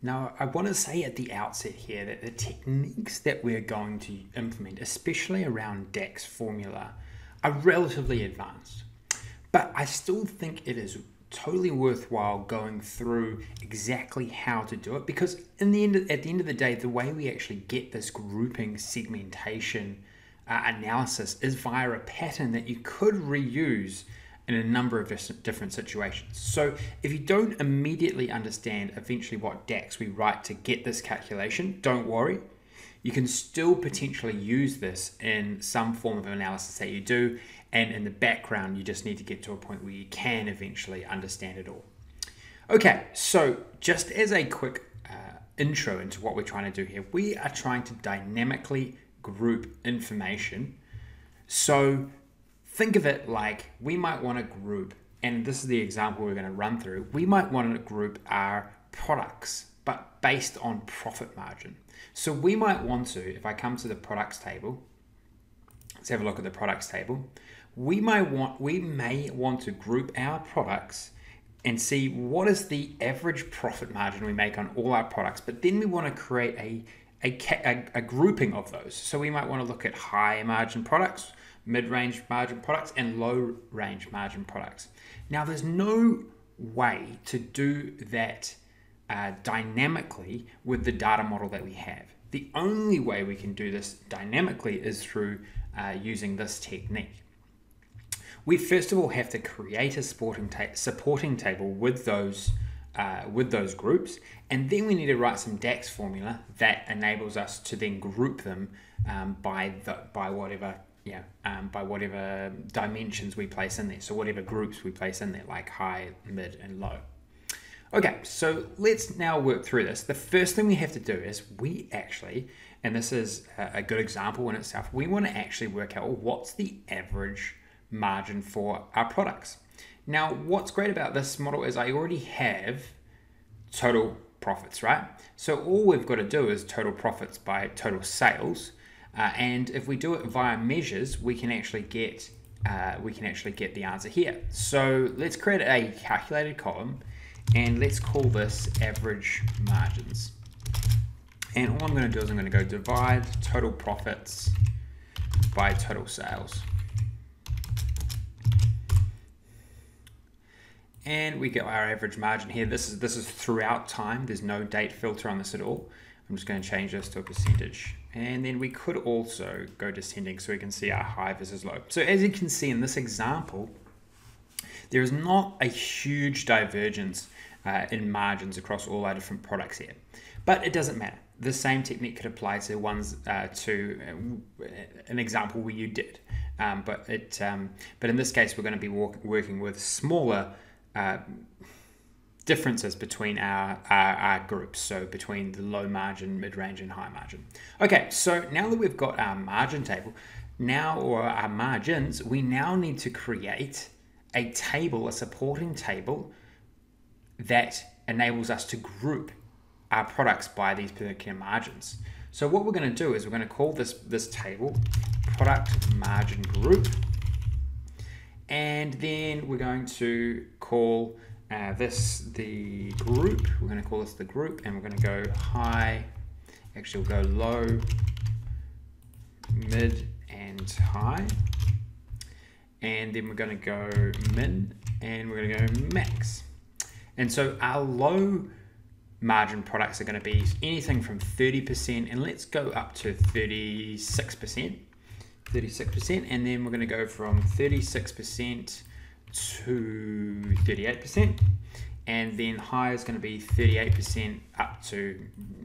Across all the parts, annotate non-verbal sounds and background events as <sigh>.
Now, I want to say at the outset here that the techniques that we're going to implement, especially around DAX formula, are relatively advanced. But I still think it is totally worthwhile going through exactly how to do it because in the end at the end of the day the way we actually get this grouping segmentation uh, analysis is via a pattern that you could reuse in a number of different situations. So if you don't immediately understand eventually what DAX we write to get this calculation, don't worry. You can still potentially use this in some form of analysis that you do, and in the background, you just need to get to a point where you can eventually understand it all. Okay, so just as a quick uh, intro into what we're trying to do here, we are trying to dynamically group information. So think of it like we might want to group, and this is the example we're going to run through. We might want to group our products, but based on profit margin. So we might want to, if I come to the products table, let's have a look at the products table. We might want we may want to group our products and see what is the average profit margin we make on all our products. But then we want to create a a, a, a grouping of those. So we might want to look at high margin products mid-range margin products and low range margin products. Now there's no way to do that uh, dynamically with the data model that we have. The only way we can do this dynamically is through uh, using this technique. We first of all have to create a supporting, ta supporting table with those uh, with those groups, and then we need to write some DAX formula that enables us to then group them um, by the, by whatever yeah, um, by whatever dimensions we place in there. So whatever groups we place in there, like high, mid, and low. Okay, so let's now work through this. The first thing we have to do is we actually, and this is a good example in itself, we want to actually work out what's the average margin for our products. Now, what's great about this model is I already have total profits, right? So all we've got to do is total profits by total sales. Uh, and if we do it via measures, we can actually get uh, we can actually get the answer here. So let's create a calculated column and let's call this average margins. And all I'm going to do is I'm going to go divide total profits by total sales. And we get our average margin here. This is this is throughout time. There's no date filter on this at all. I'm just going to change this to a percentage. And then we could also go descending so we can see our high versus low. So as you can see in this example, there is not a huge divergence uh, in margins across all our different products here. But it doesn't matter. The same technique could apply to ones uh, to uh, an example where you did. Um, but it, um, but in this case, we're going to be working with smaller uh, differences between our, our, our, groups, so between the low margin, mid range, and high margin. Okay, so now that we've got our margin table, now or our margins, we now need to create a table, a supporting table that enables us to group our products by these particular margins. So what we're going to do is we're going to call this this table product margin group, and then we're going to call uh, this the group. We're going to call this the group, and we're going to go high. Actually, we'll go low, mid, and high. And then we're going to go min, and we're going to go max. And so our low margin products are going to be anything from 30%, and let's go up to 36%. 36%, and then we're going to go from 36% to 38%, and then high is going to be 38% up to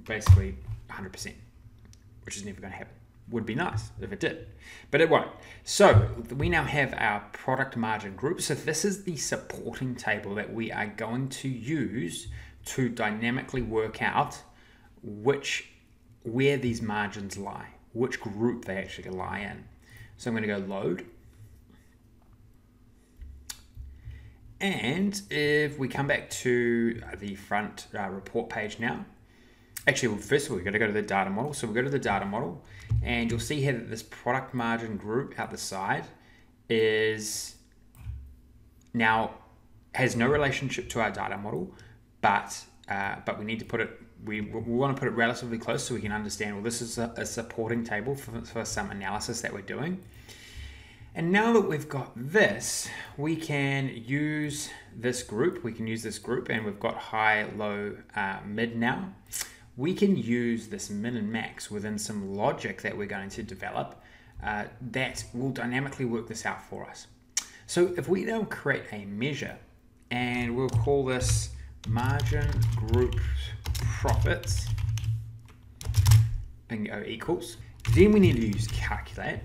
basically 100%, which is never going to happen. Would be nice if it did, but it won't. So we now have our product margin group. So this is the supporting table that we are going to use to dynamically work out which where these margins lie, which group they actually lie in. So I'm going to go load And if we come back to the front uh, report page now, actually, well, first of all, we've got to go to the data model. So we go to the data model, and you'll see here that this product margin group out the side is now has no relationship to our data model, but uh, but we need to put it we, we want to put it relatively close so we can understand, well, this is a, a supporting table for, for some analysis that we're doing. And now that we've got this, we can use this group. We can use this group and we've got high, low, uh, mid now. We can use this min and max within some logic that we're going to develop uh, that will dynamically work this out for us. So if we now create a measure and we'll call this margin group profits and go equals, then we need to use calculate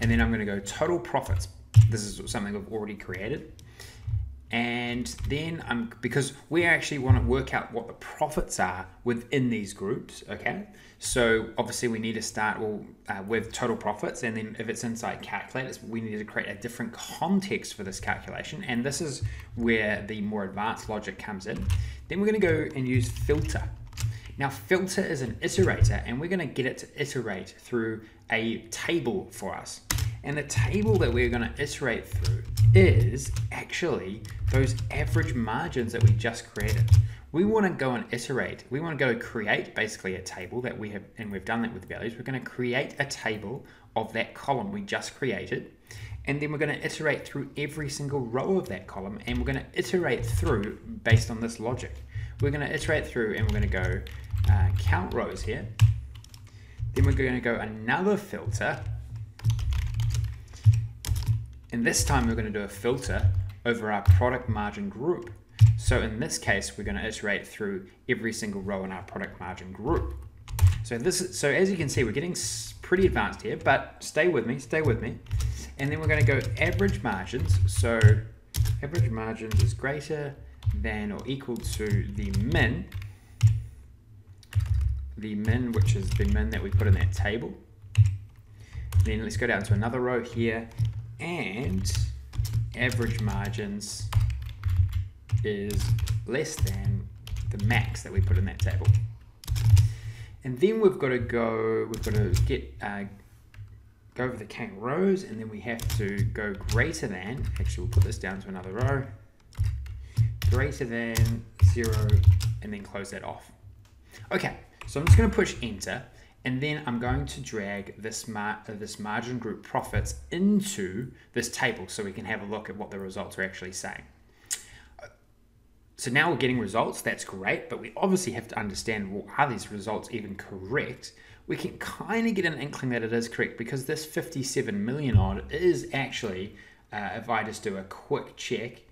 and then I'm going to go total profits. This is something I've already created. And then I'm because we actually want to work out what the profits are within these groups. Okay, so obviously we need to start well uh, with total profits, and then if it's inside calculators, we need to create a different context for this calculation. And this is where the more advanced logic comes in. Then we're going to go and use filter. Now, filter is an iterator, and we're going to get it to iterate through a table for us. And the table that we're going to iterate through is actually those average margins that we just created. We want to go and iterate. We want to go create basically a table that we have, and we've done that with values. We're going to create a table of that column we just created. And then we're going to iterate through every single row of that column. And we're going to iterate through based on this logic. We're going to iterate through and we're going to go uh, count rows here. Then we're going to go another filter. And this time we're going to do a filter over our product margin group. So in this case, we're going to iterate through every single row in our product margin group. So this is, so as you can see, we're getting pretty advanced here, but stay with me, stay with me. And then we're going to go average margins. So average margins is greater than or equal to the min the min, which is the min that we put in that table. Then let's go down to another row here and average margins is less than the max that we put in that table. And then we've got to go, we've got to get, uh, go over the count rows and then we have to go greater than, actually we'll put this down to another row, greater than zero and then close that off. Okay, so I'm just going to push enter and then I'm going to drag this, mar uh, this margin group profits into this table so we can have a look at what the results are actually saying. So now we're getting results, that's great, but we obviously have to understand, well, are these results even correct? We can kind of get an inkling that it is correct because this 57 million odd is actually, uh, if I just do a quick check,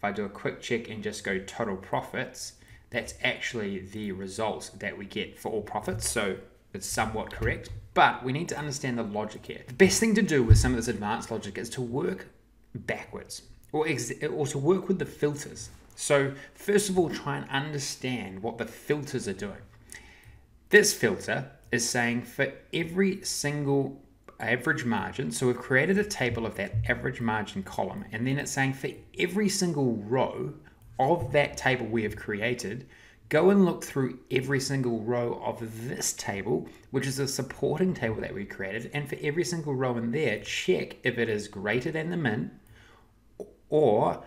if I do a quick check and just go total profits, that's actually the result that we get for all profits. So it's somewhat correct, but we need to understand the logic here. The best thing to do with some of this advanced logic is to work backwards or, or to work with the filters. So first of all, try and understand what the filters are doing. This filter is saying for every single average margin, so we've created a table of that average margin column, and then it's saying for every single row of that table we have created, go and look through every single row of this table, which is a supporting table that we created, and for every single row in there, check if it is greater than the min or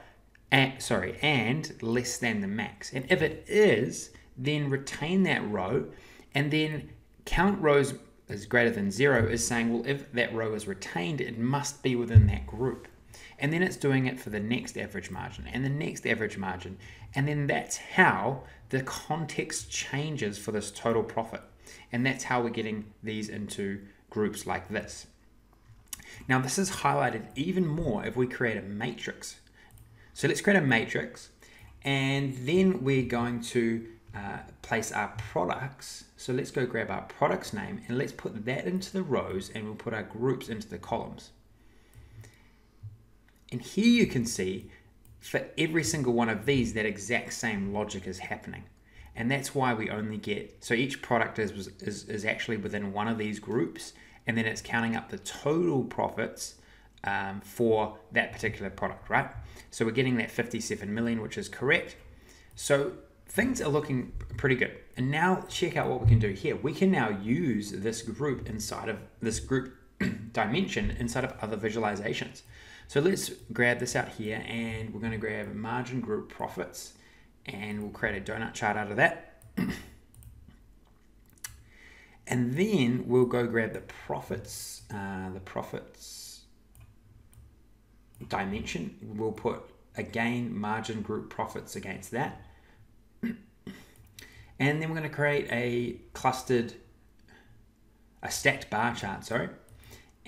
and, sorry, and less than the max. And if it is, then retain that row and then count rows is greater than zero is saying, well, if that row is retained, it must be within that group and then it's doing it for the next average margin and the next average margin. And then that's how the context changes for this total profit. And that's how we're getting these into groups like this. Now, this is highlighted even more if we create a matrix. So let's create a matrix, and then we're going to uh, place our products. So let's go grab our products name and let's put that into the rows and we'll put our groups into the columns. And here you can see for every single one of these, that exact same logic is happening. And that's why we only get, so each product is, is, is actually within one of these groups, and then it's counting up the total profits um, for that particular product, right? So we're getting that 57 million, which is correct. So things are looking pretty good. And now check out what we can do here. We can now use this group inside of this group <clears throat> dimension inside of other visualizations. So let's grab this out here and we're going to grab margin group profits and we'll create a donut chart out of that. <clears throat> and then we'll go grab the profits, uh, the profits dimension. We'll put again margin group profits against that. And then we're going to create a clustered, a stacked bar chart, sorry.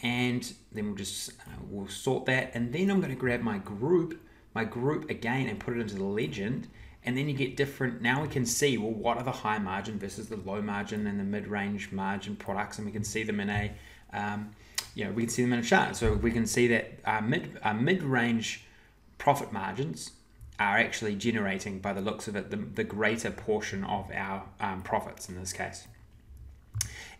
And then we'll just, uh, we'll sort that. And then I'm going to grab my group, my group again and put it into the legend. And then you get different, now we can see, well, what are the high margin versus the low margin and the mid-range margin products. And we can see them in a, um, you know, we can see them in a chart. So we can see that our mid, our mid-range profit margins are actually generating, by the looks of it, the, the greater portion of our um, profits in this case.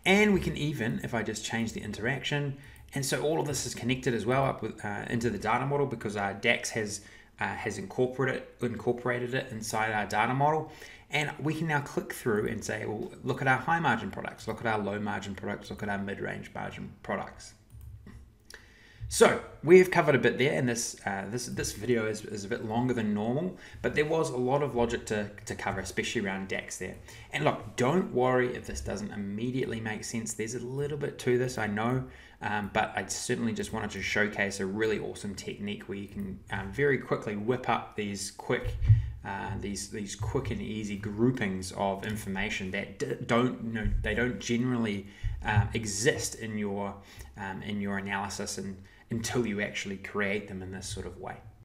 And we can even, if I just change the interaction, and so all of this is connected as well up with, uh, into the data model because our DAX has uh, has incorporated incorporated it inside our data model, and we can now click through and say, well, look at our high margin products, look at our low margin products, look at our mid range margin products. So we've covered a bit there, and this uh, this this video is, is a bit longer than normal, but there was a lot of logic to, to cover, especially around DAX there. And look, don't worry if this doesn't immediately make sense. There's a little bit to this, I know, um, but I certainly just wanted to showcase a really awesome technique where you can um, very quickly whip up these quick. Uh, these these quick and easy groupings of information that don't you know they don't generally um, exist in your um, in your analysis and until you actually create them in this sort of way.